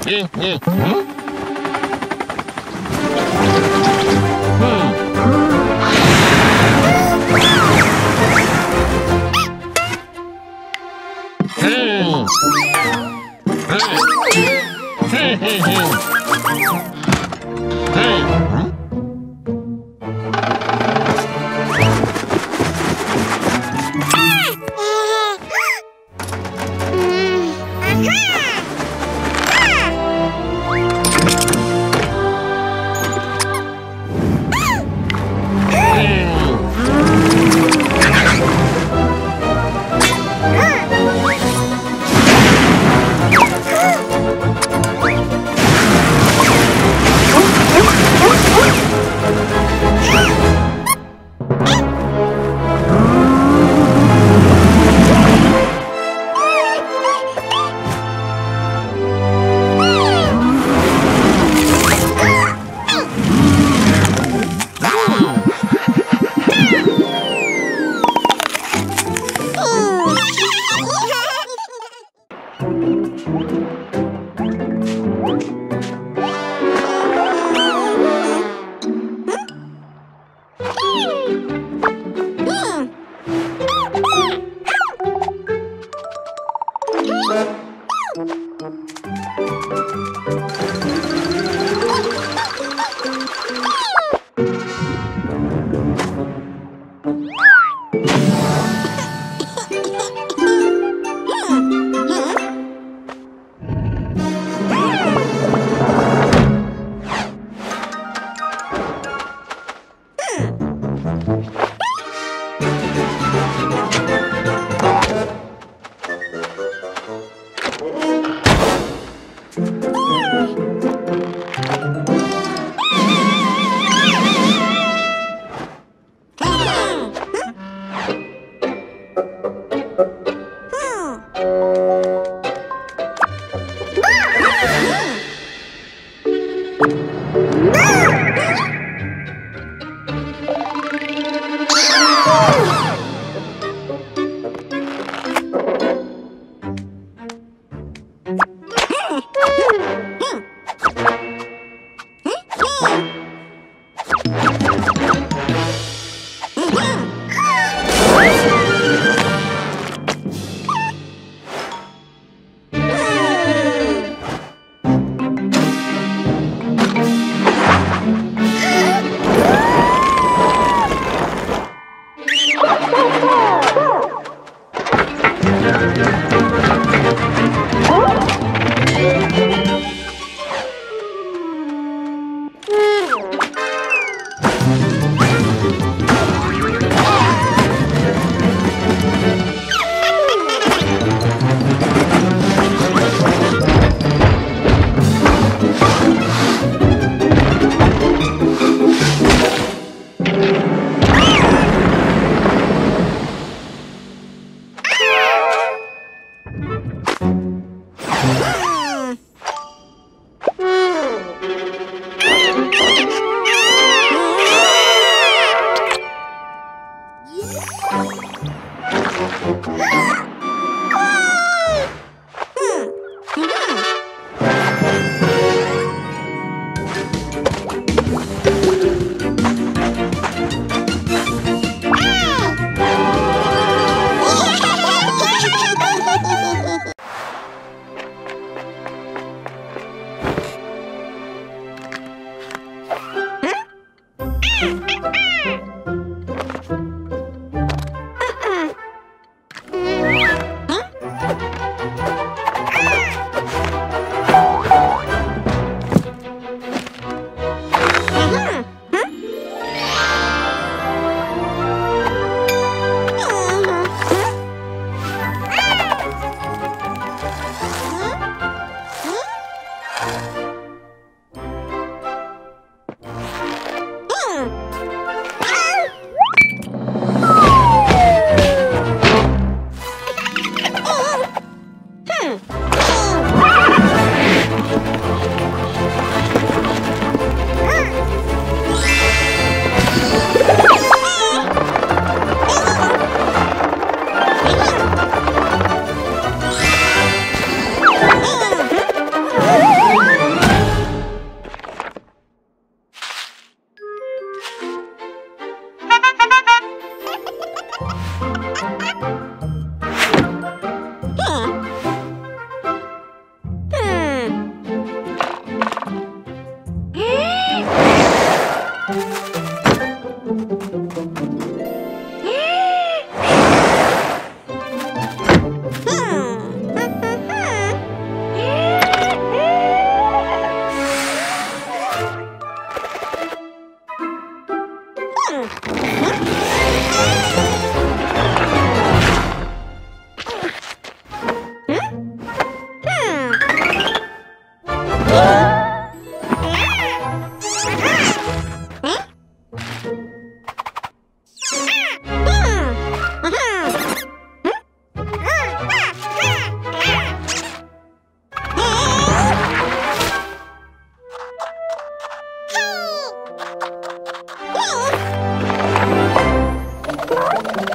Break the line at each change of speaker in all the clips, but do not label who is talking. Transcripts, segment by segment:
Hey! Thank you.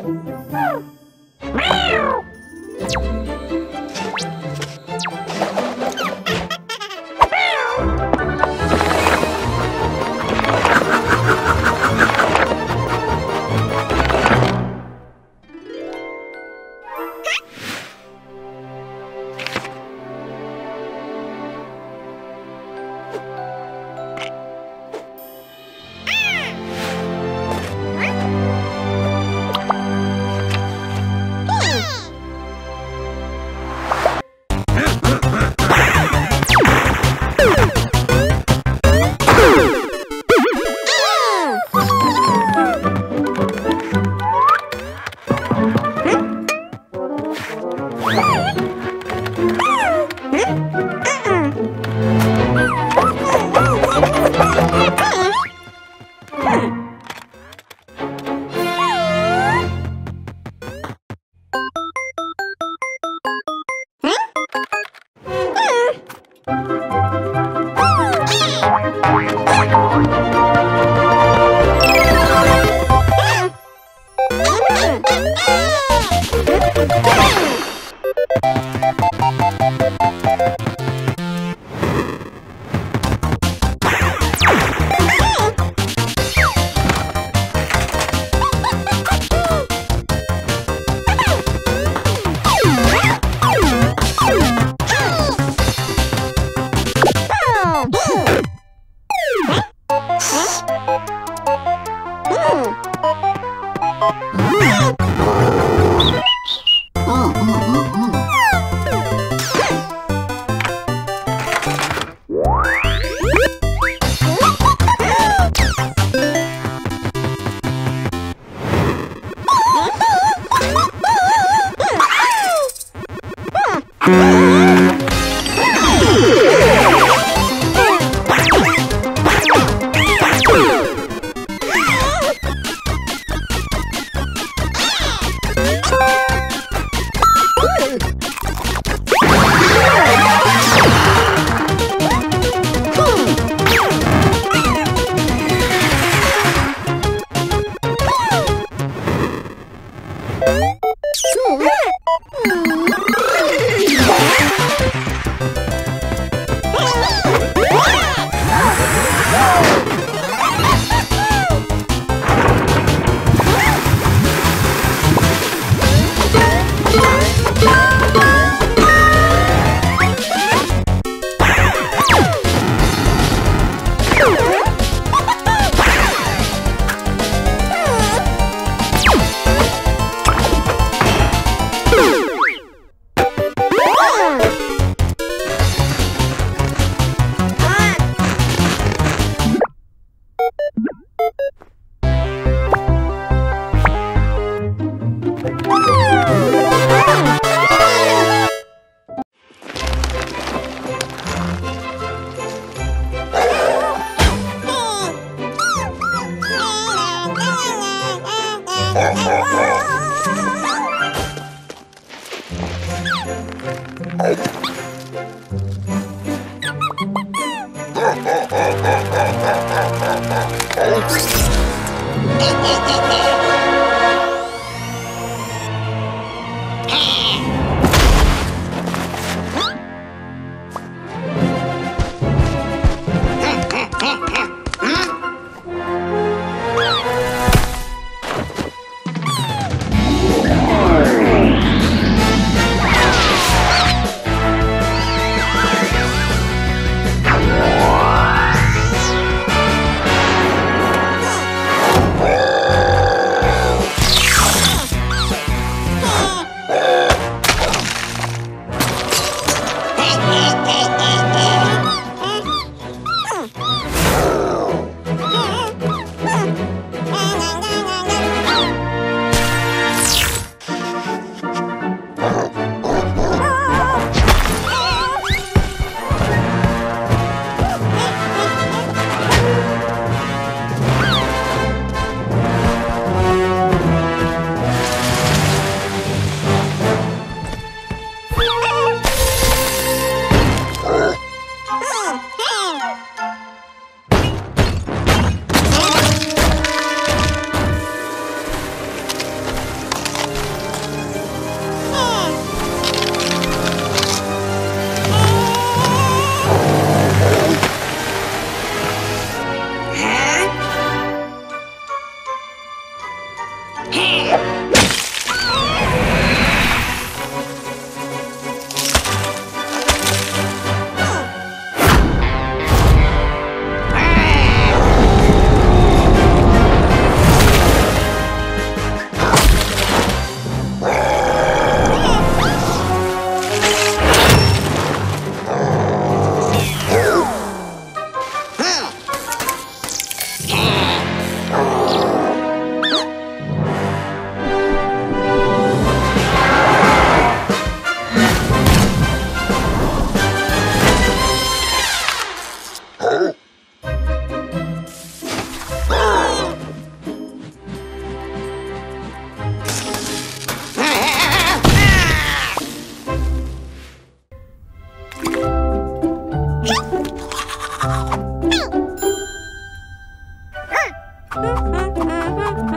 Oh! Ha ha ha ha ha!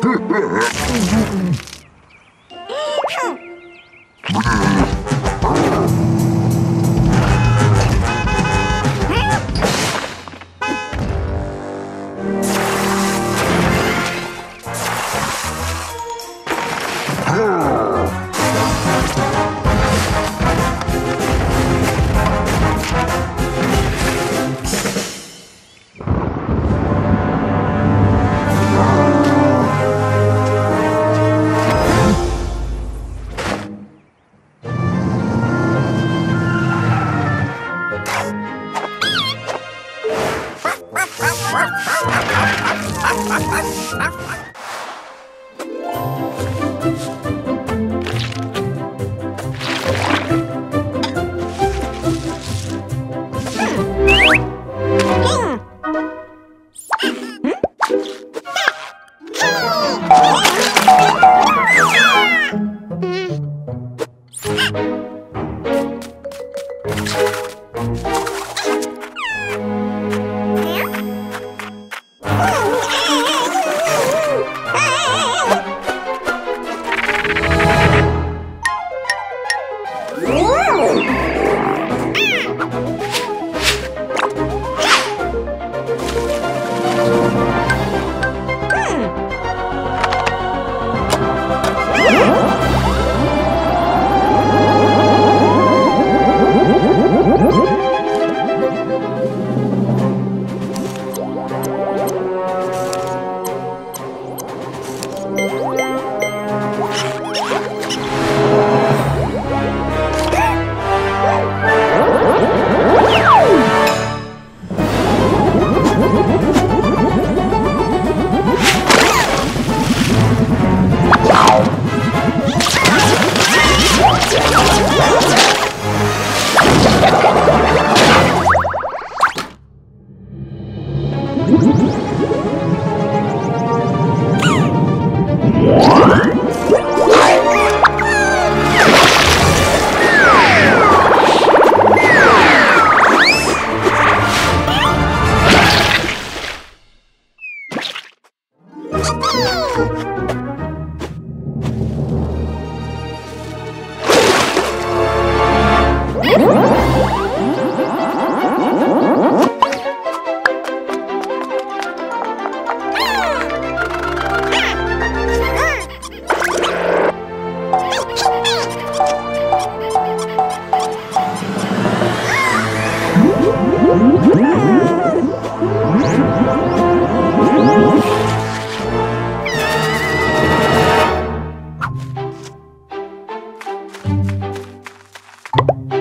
Ha ha ha! Thank you.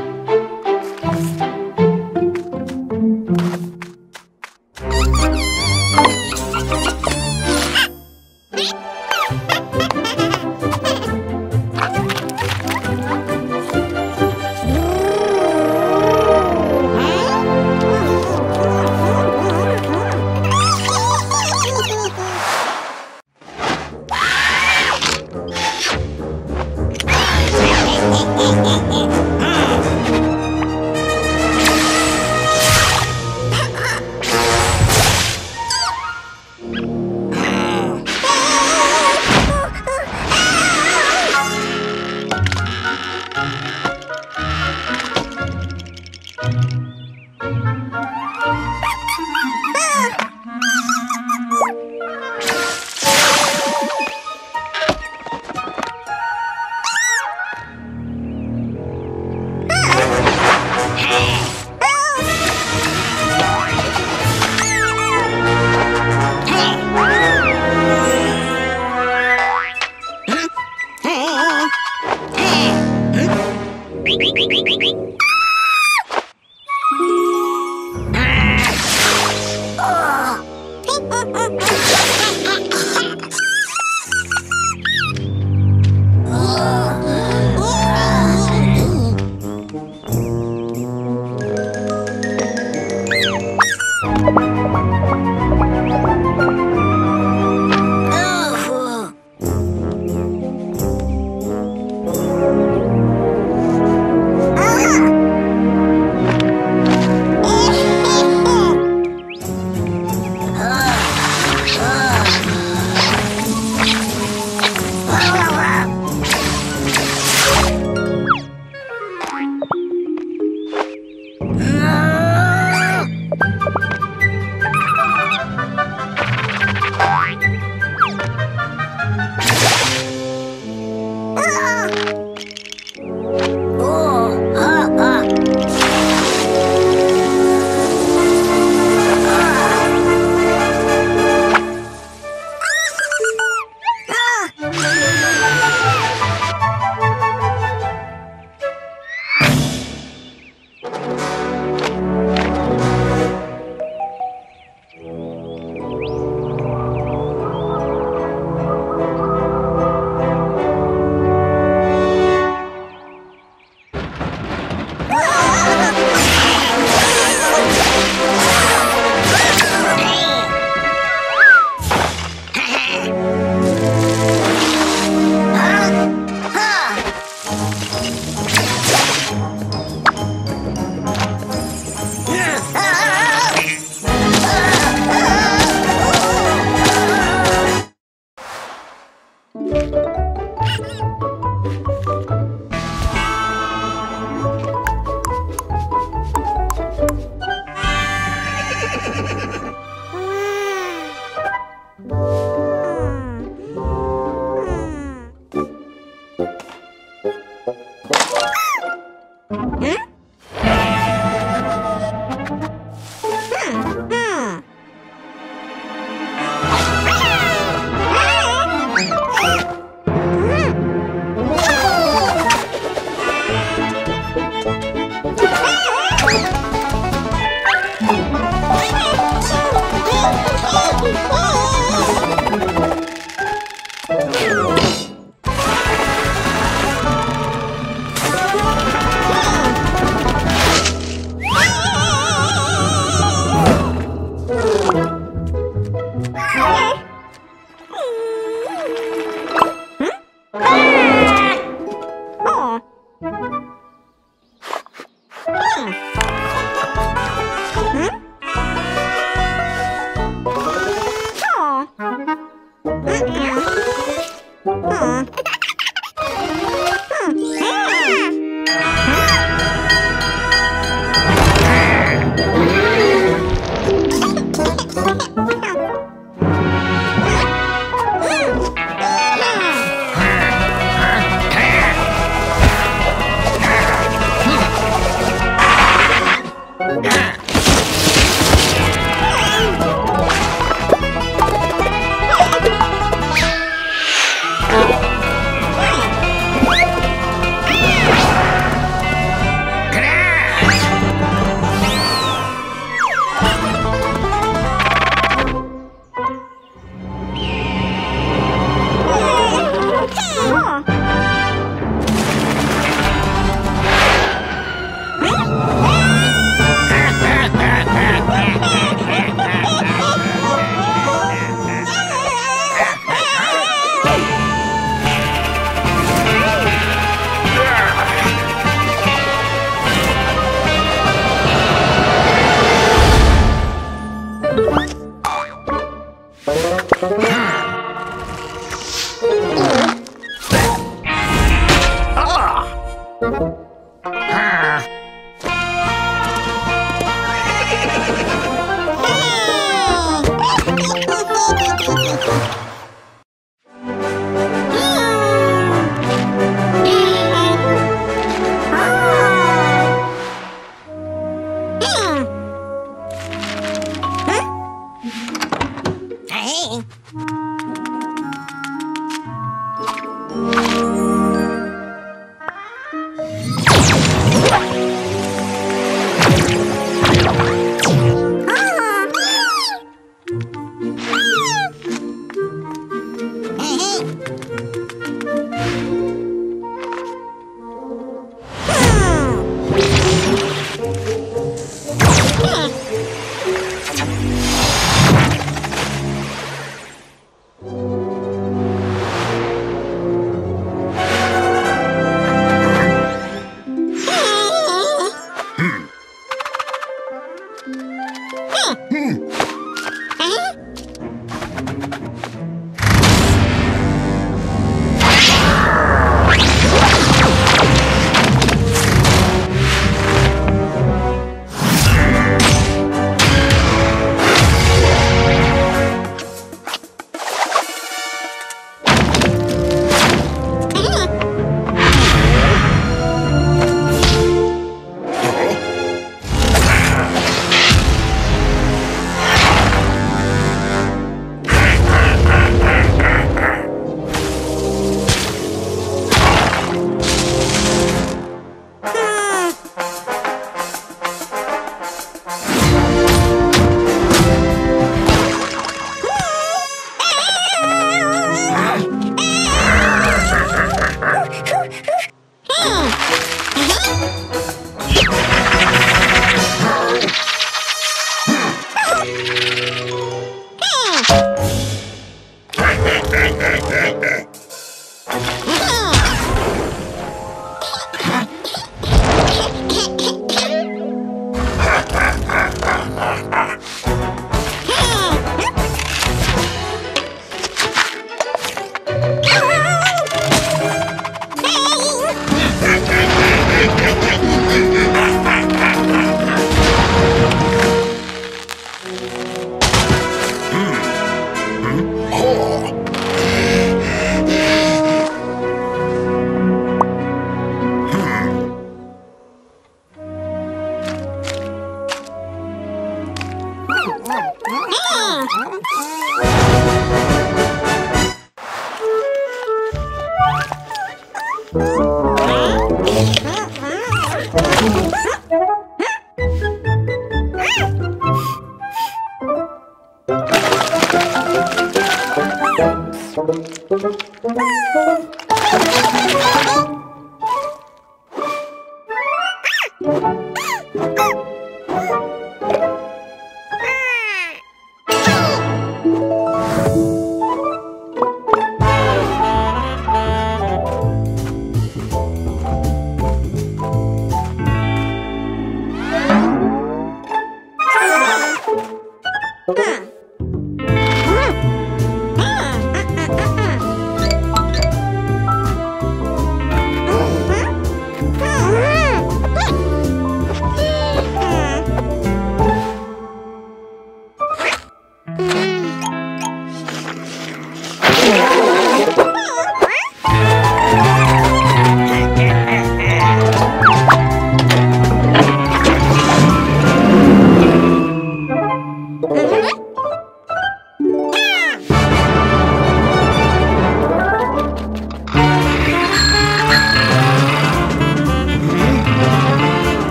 Huh.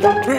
Three.